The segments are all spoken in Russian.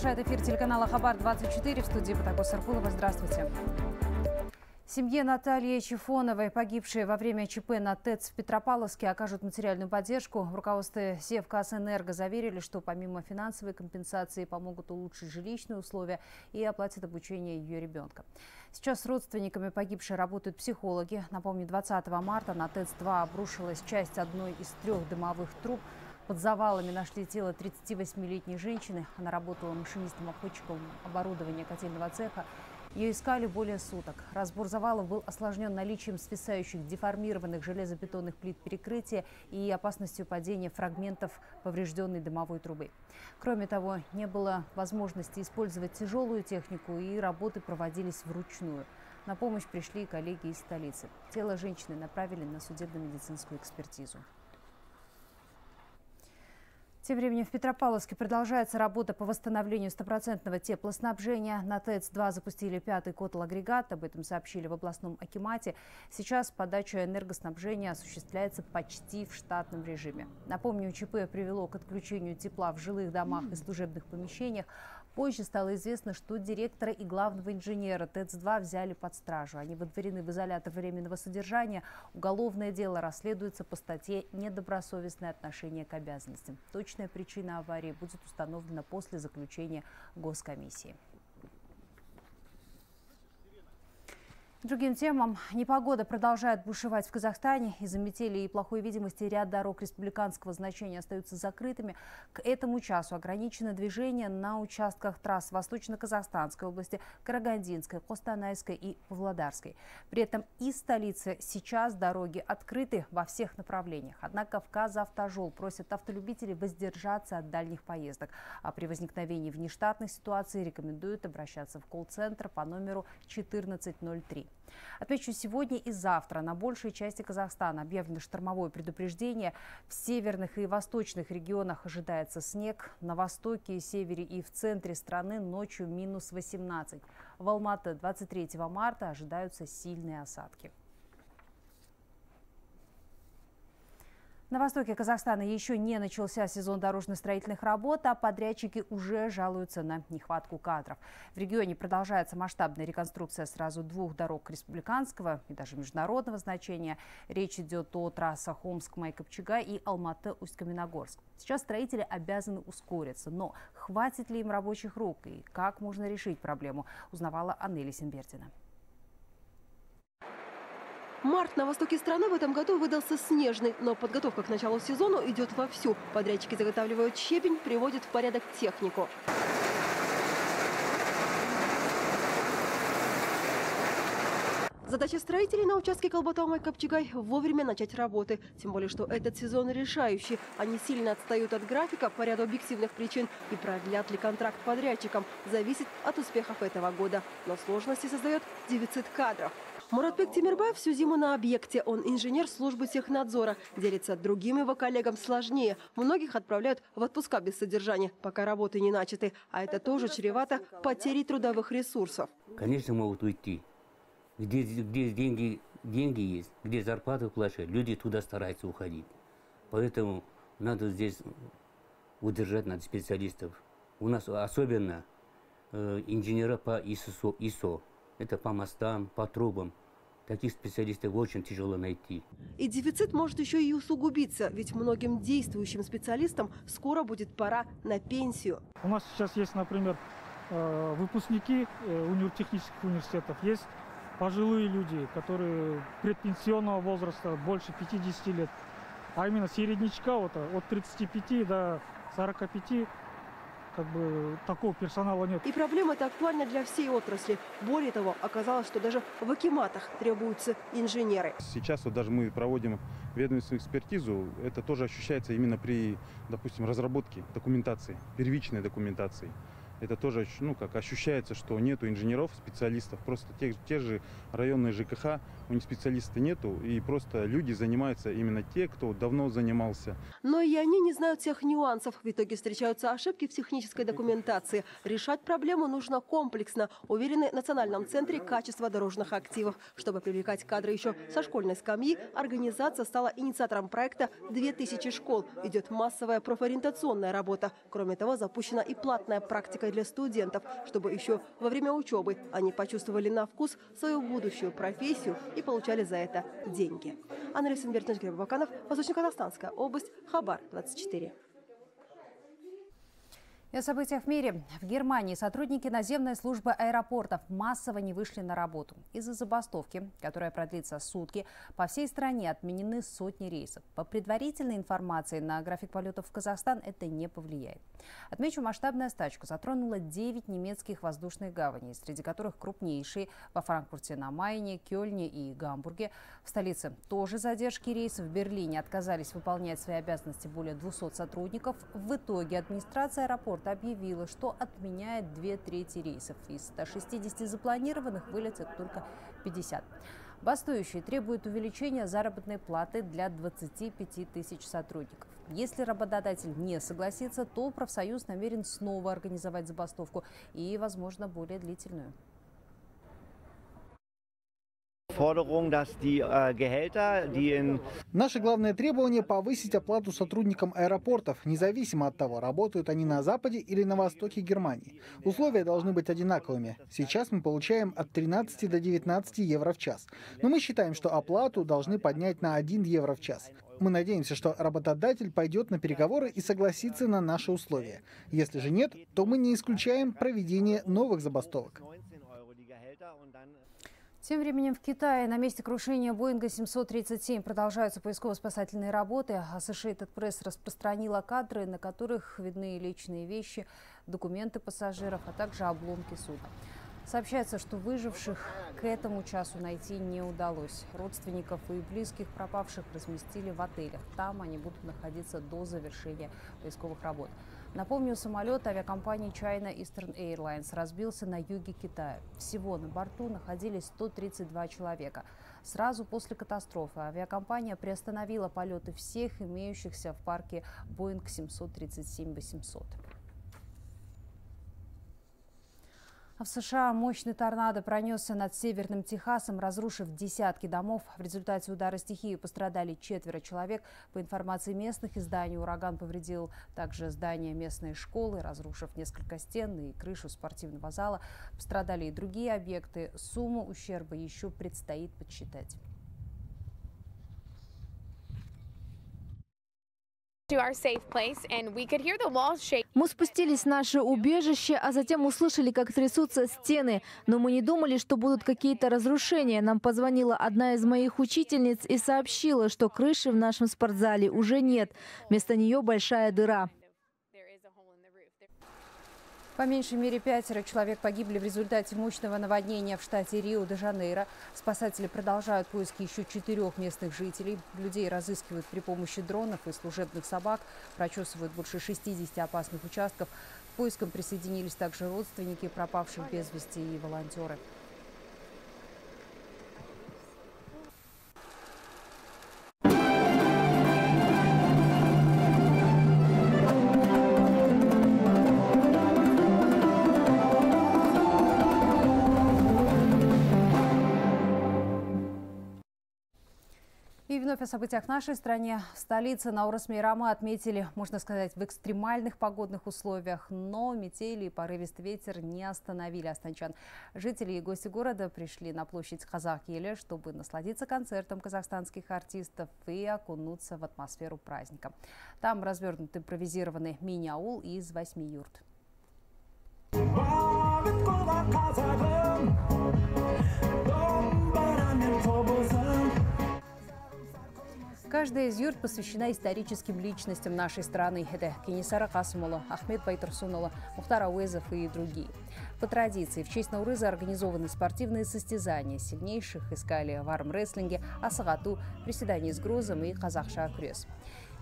продолжает эфир телеканала Хабар-24 в студии Патако Сарпулова. Здравствуйте. Семье Натальи Чифоновой, погибшей во время ЧП на ТЭЦ в Петропавловске, окажут материальную поддержку. В руководстве Севкасэнерго заверили, что помимо финансовой компенсации помогут улучшить жилищные условия и оплатят обучение ее ребенка. Сейчас с родственниками погибшей работают психологи. Напомню, 20 марта на ТЭЦ-2 обрушилась часть одной из трех дымовых труб. Под завалами нашли тело 38-летней женщины. Она работала машинистом-обходчиком оборудования котельного цеха. Ее искали более суток. Разбор завалов был осложнен наличием свисающих деформированных железобетонных плит перекрытия и опасностью падения фрагментов поврежденной дымовой трубы. Кроме того, не было возможности использовать тяжелую технику и работы проводились вручную. На помощь пришли коллеги из столицы. Тело женщины направили на судебно-медицинскую экспертизу. Тем временем в Петропавловске продолжается работа по восстановлению стопроцентного теплоснабжения. На ТЭЦ-2 запустили пятый котел-агрегат. Об этом сообщили в областном Акимате. Сейчас подача энергоснабжения осуществляется почти в штатном режиме. Напомню, ЧП привело к отключению тепла в жилых домах и служебных помещениях. Позже стало известно, что директора и главного инженера ТЭЦ-2 взяли под стражу. Они выдворены в изолятор временного содержания. Уголовное дело расследуется по статье «Недобросовестное отношение к обязанностям». Точная причина аварии будет установлена после заключения госкомиссии. Другим темам. Непогода продолжает бушевать в Казахстане. Из-за метели и плохой видимости ряд дорог республиканского значения остаются закрытыми. К этому часу ограничено движение на участках трасс Восточно-Казахстанской области, Карагандинской, Костанайской и Павлодарской. При этом из столицы сейчас дороги открыты во всех направлениях. Однако в Казавтожол просят автолюбителей воздержаться от дальних поездок. А при возникновении внештатной ситуации рекомендуют обращаться в колл-центр по номеру 1403. Отмечу, сегодня и завтра на большей части Казахстана объявлено штормовое предупреждение. В северных и восточных регионах ожидается снег. На востоке, севере и в центре страны ночью минус 18. В Алматы 23 марта ожидаются сильные осадки. На востоке Казахстана еще не начался сезон дорожно-строительных работ, а подрядчики уже жалуются на нехватку кадров. В регионе продолжается масштабная реконструкция сразу двух дорог республиканского и даже международного значения. Речь идет о трассах Омск-Майкопчуга и Алматы-Усть-Каменогорск. Сейчас строители обязаны ускориться, но хватит ли им рабочих рук и как можно решить проблему, узнавала Аннели Симбертина. Март на востоке страны в этом году выдался снежный, но подготовка к началу сезона идет вовсю. Подрядчики заготавливают щебень, приводят в порядок технику. Задача строителей на участке Колбатау-Майкопчугай – вовремя начать работы. Тем более, что этот сезон решающий. Они сильно отстают от графика по ряду объективных причин. И продлят ли контракт подрядчикам, зависит от успехов этого года. Но сложности создает дефицит кадров. Муратбек Тимирбаев всю зиму на объекте. Он инженер службы технадзора. Делится другим его коллегам сложнее. Многих отправляют в отпуска без содержания, пока работы не начаты. А это тоже чревато потерей трудовых ресурсов. Конечно, могут уйти. Где, где деньги, деньги есть, где зарплату платят, люди туда стараются уходить. Поэтому надо здесь удержать надо специалистов. У нас особенно э, инженера по ИСО, ИСО. Это по мостам, по трубам. Таких специалистов очень тяжело найти. И дефицит может еще и усугубиться, ведь многим действующим специалистам скоро будет пора на пенсию. У нас сейчас есть, например, э, выпускники э, технических университетов, есть пожилые люди, которые предпенсионного возраста, больше 50 лет. А именно середнячка вот, от 35 до 45 как бы такого персонала нет. И проблема эта актуальна для всей отрасли. Более того, оказалось, что даже в акиматах требуются инженеры. Сейчас вот даже мы проводим ведомственную экспертизу. Это тоже ощущается именно при, допустим, разработке документации, первичной документации это тоже ну, как ощущается, что нету инженеров, специалистов, просто те, те же районные ЖКХ, у них специалистов нету, и просто люди занимаются именно те, кто давно занимался. Но и они не знают всех нюансов. В итоге встречаются ошибки в технической документации. Решать проблему нужно комплексно, уверены в Национальном центре качества дорожных активов. Чтобы привлекать кадры еще со школьной скамьи, организация стала инициатором проекта «2000 школ». Идет массовая профориентационная работа. Кроме того, запущена и платная практика для студентов, чтобы еще во время учебы они почувствовали на вкус свою будущую профессию и получали за это деньги. Анна Лесенберт, Баканов, Восточно-Казахстанская область, Хабар, 24. И о событиях в мире. В Германии сотрудники наземной службы аэропортов массово не вышли на работу. Из-за забастовки, которая продлится сутки, по всей стране отменены сотни рейсов. По предварительной информации, на график полетов в Казахстан это не повлияет. Отмечу, масштабная стачка затронула 9 немецких воздушных гаваней, среди которых крупнейшие во Франкфурте на Майне, Кёльне и Гамбурге. В столице тоже задержки рейсов. В Берлине отказались выполнять свои обязанности более 200 сотрудников. В итоге администрация аэропорта аэропорт объявила, что отменяет две трети рейсов. Из 160 запланированных вылетят только 50. Бастующие требуют увеличения заработной платы для 25 тысяч сотрудников. Если работодатель не согласится, то профсоюз намерен снова организовать забастовку и, возможно, более длительную. Äh, Наше главное требование – повысить оплату сотрудникам аэропортов, независимо от того, работают они на западе или на востоке Германии. Условия должны быть одинаковыми. Сейчас мы получаем от 13 до 19 евро в час. Но мы считаем, что оплату должны поднять на 1 евро в час. Мы надеемся, что работодатель пойдет на переговоры и согласится на наши условия. Если же нет, то мы не исключаем проведение новых забастовок. Тем временем в Китае на месте крушения Боинга 737 продолжаются поисково-спасательные работы. Associated Press распространила кадры, на которых видны личные вещи, документы пассажиров, а также обломки судна. Сообщается, что выживших к этому часу найти не удалось. Родственников и близких пропавших разместили в отелях. Там они будут находиться до завершения поисковых работ. Напомню, самолет авиакомпании China Eastern Airlines разбился на юге Китая. Всего на борту находились 132 человека. Сразу после катастрофы авиакомпания приостановила полеты всех имеющихся в парке Boeing 737-800. А в США мощный торнадо пронесся над северным Техасом, разрушив десятки домов. В результате удара стихии пострадали четверо человек. По информации местных изданий, ураган повредил также здание местной школы, разрушив несколько стен и крышу спортивного зала. Пострадали и другие объекты. Сумму ущерба еще предстоит подсчитать. Мы спустились в наше убежище, а затем услышали, как трясутся стены. Но мы не думали, что будут какие-то разрушения. Нам позвонила одна из моих учительниц и сообщила, что крыши в нашем спортзале уже нет. Вместо нее большая дыра. По меньшей мере пятеро человек погибли в результате мощного наводнения в штате Рио-де-Жанейро. Спасатели продолжают поиски еще четырех местных жителей. Людей разыскивают при помощи дронов и служебных собак. Прочесывают больше 60 опасных участков. К поискам присоединились также родственники пропавших без вести и волонтеры. Вновь о событиях в нашей стране. В столице Наурас Мейрама отметили, можно сказать, в экстремальных погодных условиях. Но метели и порывистый ветер не остановили останчан. Жители и гости города пришли на площадь Казах-Еле, чтобы насладиться концертом казахстанских артистов и окунуться в атмосферу праздника. Там развернут импровизированный мини-аул из восьми юрт. Каждая из юрт посвящена историческим личностям нашей страны. Это Кенисара Касымова, Ахмед Байтурсунова, Мухтар Ауэзов и другие. По традиции, в честь Наурыза организованы спортивные состязания. Сильнейших искали в армрестлинге, асагату, приседания с грузом и казахша крес.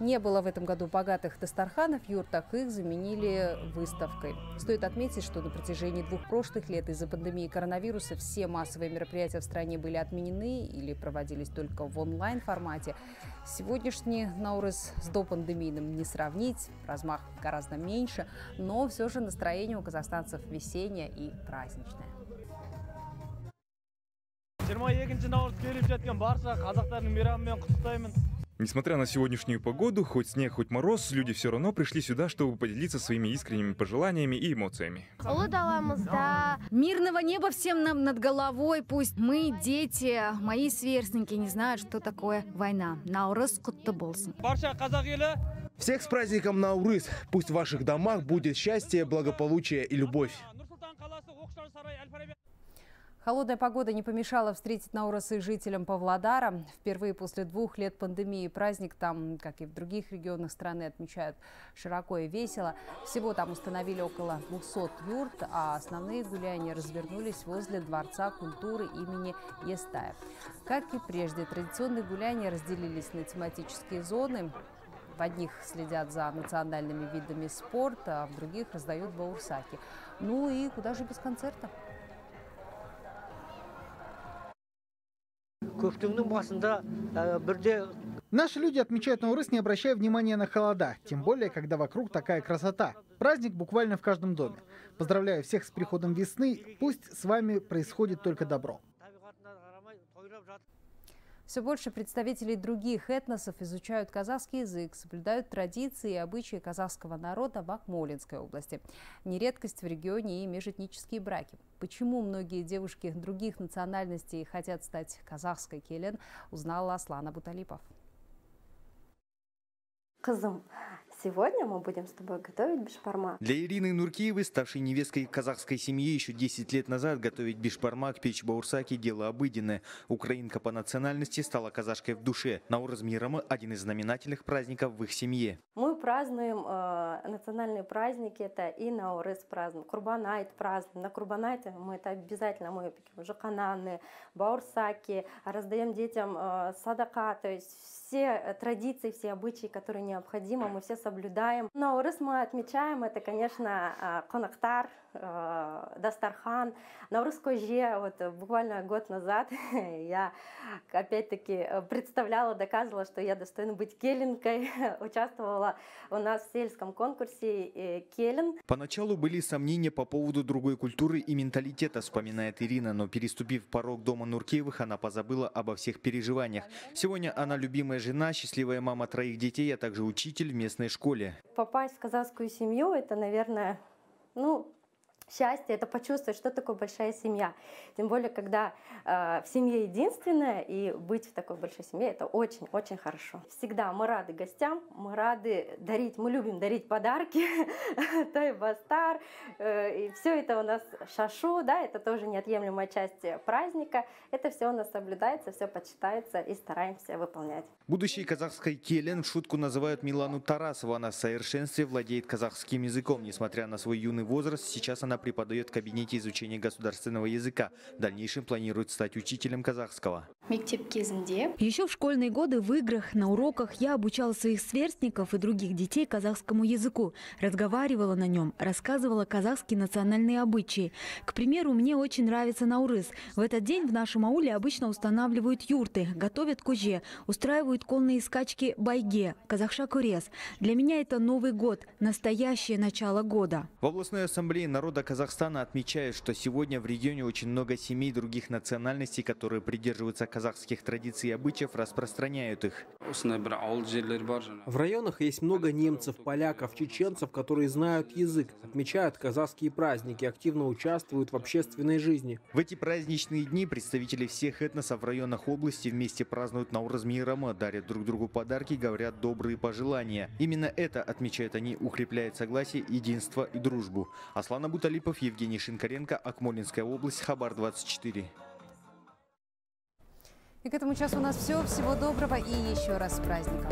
Не было в этом году богатых Тастарханов в юртах, их заменили выставкой. Стоит отметить, что на протяжении двух прошлых лет из-за пандемии коронавируса все массовые мероприятия в стране были отменены или проводились только в онлайн-формате. Сегодняшний Наурыз с допандемийным не сравнить, размах гораздо меньше, но все же настроение у казахстанцев весеннее и праздничное. 22 наурыз келіп жатқан барша қазақтардың мейрамымен құттықтаймын Несмотря на сегодняшнюю погоду, хоть снег, хоть мороз, люди все равно пришли сюда, чтобы поделиться своими искренними пожеланиями и эмоциями. Мирного неба всем нам над головой. Пусть мы, дети, мои сверстники не знают, что такое война. Наурыз құтты болсын. Всех с праздником Наурыз! Пусть в ваших домах будет счастье, благополучие и любовь. Холодная погода не помешала встретить Наурыз и жителям Павлодара. Впервые после двух лет пандемии праздник там, как и в других регионах страны, отмечают широко и весело. Всего там установили около 200 юрт, а основные гуляния развернулись возле Дворца культуры имени Естая. Как и прежде, традиционные гуляния разделились на тематические зоны. В одних следят за национальными видами спорта, а в других раздают баурсаки. Ну и куда же без концерта? Наши люди отмечают Наурыз, не обращая внимания на холода, тем более, когда вокруг такая красота. Праздник буквально в каждом доме. Поздравляю всех с приходом весны, пусть с вами происходит только добро. Все больше представителей других этносов изучают казахский язык, соблюдают традиции и обычаи казахского народа в Акмолинской области. Не редкость в регионе и межэтнические браки. Почему многие девушки других национальностей хотят стать казахской келен, узнал Аслан Абуталипов. Кызым, сегодня мы будем с тобой готовить бешбармак. Для Ирины Нуркиевой, ставшей невесткой казахской семьи еще 10 лет назад, готовить бишбармак, печь баурсаки – дело обыденное. Украинка по национальности стала казашкой в душе. Наурыз Мирамы – один из знаменательных праздников в их семье. Мы празднуем э, национальные праздники, это и Наурыз празднуем, Курбанайт празднуем. На Курбанайте мы это обязательно мы пекем жакананы, баурсаки, раздаем детям э, садака, то есть все э, традиции, все обычаи, которые необходимы, мы все соблюдаем. Наурыз мы отмечаем, это, конечно, э, конактар, э, Дастархан, Наурыз көже. Вот э, буквально год назад я опять-таки представляла, доказывала, что я достойна быть келінкой, участвовала у нас в сельском конкурсе Келін. Поначалу были сомнения по поводу другой культуры и менталитета, вспоминает Ирина, но переступив порог дома Нуркеевых, она позабыла обо всех переживаниях. Сегодня она любимая жена, счастливая мама троих детей, а также учитель в местной школе. Попасть в казахскую семью, это, наверное, ну, счастье, это почувствовать, что такое большая семья. Тем более, когда э, в семье единственная, и быть в такой большой семье, это очень-очень хорошо. Всегда мы рады гостям, мы рады дарить, мы любим дарить подарки, Той Бастар, э, и все это у нас шашу, да, это тоже неотъемлемая часть праздника. Это все у нас соблюдается, все почитается и стараемся выполнять. Будущей казахской келен в шутку называют Милану Тарасову. Она в совершенстве владеет казахским языком. Несмотря на свой юный возраст, сейчас она преподает в кабинете изучения государственного языка. В дальнейшем планирует стать учителем казахского. Еще в школьные годы в играх, на уроках я обучала своих сверстников и других детей казахскому языку, разговаривала на нем, рассказывала казахские национальные обычаи. К примеру, мне очень нравится Наурыз. В этот день в нашем ауле обычно устанавливают юрты, готовят куже, устраивают конные скачки байге, казахша курес. Для меня это Новый год, настоящее начало года. В областной ассамблее народа Казахстана отмечают, что сегодня в регионе очень много семей других национальностей, которые придерживаются казахских традиций и обычаев, распространяют их. В районах есть много немцев, поляков, чеченцев, которые знают язык, отмечают казахские праздники, активно участвуют в общественной жизни. В эти праздничные дни представители всех этносов в районах области вместе празднуют Наурыз Мейрама, дарят друг другу подарки, говорят добрые пожелания. Именно это, отмечают они, укрепляет согласие, единство и дружбу. Аслан Абуталипов, Евгений Шинкаренко, Акмолинская область, Хабар 24. И к этому часу у нас все. Всего доброго и еще раз с праздником.